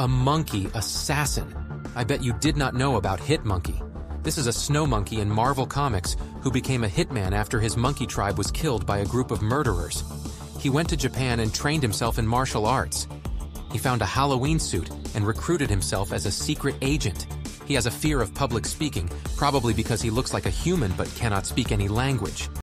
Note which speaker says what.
Speaker 1: A monkey assassin. I bet you did not know about Hit Monkey. This is a snow monkey in Marvel Comics who became a hitman after his monkey tribe was killed by a group of murderers. He went to Japan and trained himself in martial arts. He found a Halloween suit and recruited himself as a secret agent. He has a fear of public speaking, probably because he looks like a human but cannot speak any language.